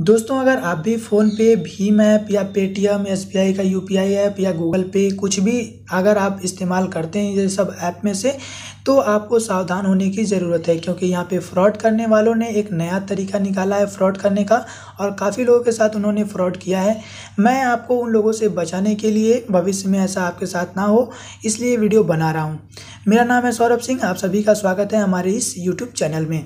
दोस्तों, अगर आप भी फ़ोनपे भीम ऐप या पेटीएम एस बी आई का यू पी आई ऐप या गूगल पे कुछ भी अगर आप इस्तेमाल करते हैं ये सब ऐप में से तो आपको सावधान होने की ज़रूरत है, क्योंकि यहाँ पे फ्रॉड करने वालों ने एक नया तरीका निकाला है फ्रॉड करने का, और काफ़ी लोगों के साथ उन्होंने फ्रॉड किया है। मैं आपको उन लोगों से बचाने के लिए भविष्य में ऐसा आपके साथ ना हो, इसलिए वीडियो बना रहा हूँ। मेरा नाम है सौरभ सिंह, आप सभी का स्वागत है हमारे इस यूट्यूब चैनल में।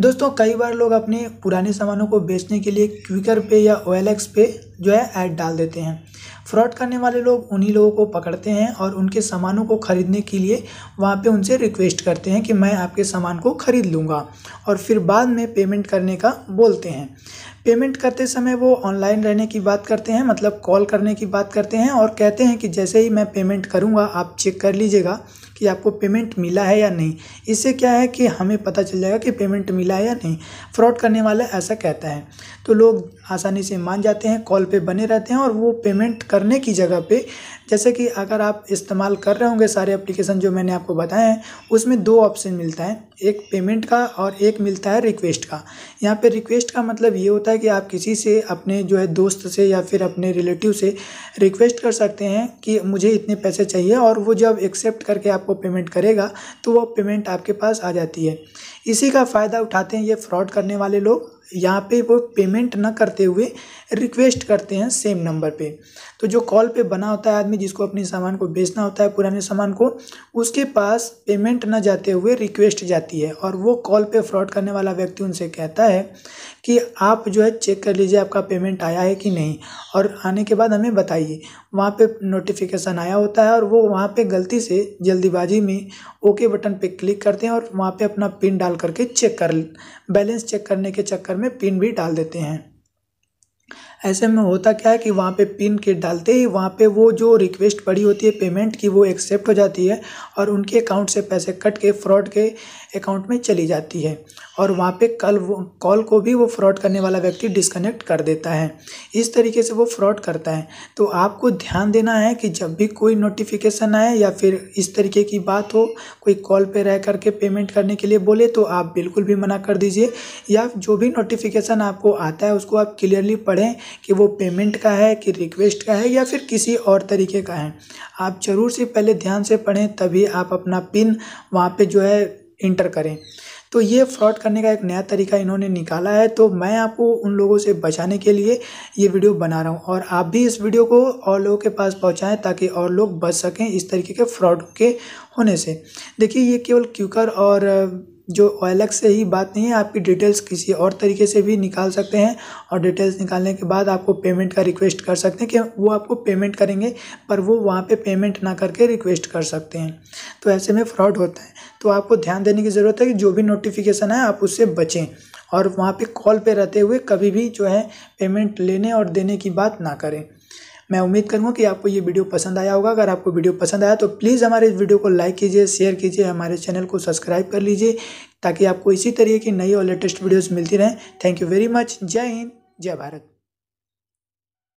दोस्तों, कई बार लोग अपने पुराने सामानों को बेचने के लिए क्विकर पे या OLX पे जो है, ऐड डाल देते हैं। फ्रॉड करने वाले लोग उन्हीं लोगों को पकड़ते हैं और उनके सामानों को ख़रीदने के लिए वहाँ पे उनसे रिक्वेस्ट करते हैं कि मैं आपके सामान को ख़रीद लूँगा और फिर बाद में पेमेंट करने का बोलते हैं। पेमेंट करते समय वो ऑनलाइन रहने की बात करते हैं मतलब कॉल करने की बात करते हैं और कहते हैं कि जैसे ही मैं पेमेंट करूँगा, आप चेक कर लीजिएगा कि आपको पेमेंट मिला है या नहीं। इससे क्या है कि हमें पता चल जाएगा कि पेमेंट मिला है या नहीं। फ्रॉड करने वाला ऐसा कहता है। तो लोग आसानी से मान जाते हैं, कॉल पे बने रहते हैं और वो पेमेंट करने की जगह पे, जैसे कि अगर आप इस्तेमाल कर रहे होंगे सारे एप्लीकेशन जो मैंने आपको बताए हैं, उसमें दो ऑप्शन मिलता है, एक पेमेंट का और एक मिलता है रिक्वेस्ट का। यहाँ पर रिक्वेस्ट का मतलब ये होता है कि आप किसी से, अपने जो है दोस्त से या फिर अपने रिलेटिव से रिक्वेस्ट कर सकते हैं कि मुझे इतने पैसे चाहिए और वो जब एक्सेप्ट करके आपको पेमेंट करेगा तो वो पेमेंट आपके पास आ जाती है। इसी का फ़ायदा उठाते हैं ये फ्रॉड करने वाले लोग। यहाँ पे वो पेमेंट ना करते हुए रिक्वेस्ट करते हैं सेम नंबर पे। तो जो कॉल पे बना होता है आदमी जिसको अपने सामान को बेचना होता है, पुराने सामान को, उसके पास पेमेंट ना जाते हुए रिक्वेस्ट जाती है। और वो कॉल पे फ्रॉड करने वाला व्यक्ति उनसे कहता है कि आप जो है चेक कर लीजिए आपका पेमेंट आया है कि नहीं। और आने के बाद हमें बताइए। वहाँ पर नोटिफिकेशन आया होता है और वो वहाँ पर गलती से जल्दीबाजी में ओके बटन पर क्लिक करते हैं और वहाँ पर अपना पिन डाल करके चेक कर बैलेंस चेक करने के चक्कर में पिन भी डाल देते हैं। ऐसे में होता क्या है कि वहाँ पे पिन के डालते ही वहाँ पे वो जो रिक्वेस्ट पड़ी होती है पेमेंट की वो एक्सेप्ट हो जाती है और उनके अकाउंट से पैसे कट के फ्रॉड के अकाउंट में चली जाती है। और वहाँ पे कल वो कॉल को भी वो फ्रॉड करने वाला व्यक्ति डिस्कनेक्ट कर देता है। इस तरीके से वो फ्रॉड करता है। तो आपको ध्यान देना है कि जब भी कोई नोटिफिकेशन आए या फिर इस तरीके की बात हो, कोई कॉल पे रह करके पेमेंट करने के लिए बोले तो आप बिल्कुल भी मना कर दीजिए। या जो भी नोटिफिकेशन आपको आता है, उसको आप क्लियरली पढ़ें। कि वो पेमेंट का है, कि रिक्वेस्ट का है या फिर किसी और तरीके का है। आप ज़रूर से पहले ध्यान से पढ़ें, तभी आप अपना पिन वहाँ पे जो है इंटर करें। तो ये फ्रॉड करने का एक नया तरीका इन्होंने निकाला है। तो मैं आपको उन लोगों से बचाने के लिए ये वीडियो बना रहा हूँ। और आप भी इस वीडियो को और लोगों के पास पहुँचाएँ ताकि और लोग बच सकें इस तरीके के फ्रॉड के होने से। देखिए, ये केवल क्यूकर और जो ओ से ही बात नहीं है, आपकी डिटेल्स किसी और तरीके से भी निकाल सकते हैं और डिटेल्स निकालने के बाद आपको पेमेंट का रिक्वेस्ट कर सकते हैं कि वो आपको पेमेंट करेंगे, पर वो वहाँ पे पेमेंट ना करके रिक्वेस्ट कर सकते हैं। तो ऐसे में फ्रॉड होता है। तो आपको ध्यान देने की ज़रूरत है कि जो भी नोटिफिकेशन है, आप उससे बचें और वहाँ पर कॉल पर रहते हुए कभी भी जो है पेमेंट लेने और देने की बात ना करें। मैं उम्मीद करूँगा कि आपको ये वीडियो पसंद आया होगा। अगर आपको वीडियो पसंद आया तो प्लीज़ हमारे इस वीडियो को लाइक कीजिए शेयर कीजिए, हमारे चैनल को सब्सक्राइब कर लीजिए, ताकि आपको इसी तरीके की नई और लेटेस्ट वीडियोज़ मिलती रहें। थैंक यू वेरी मच जय हिंद, जय भारत।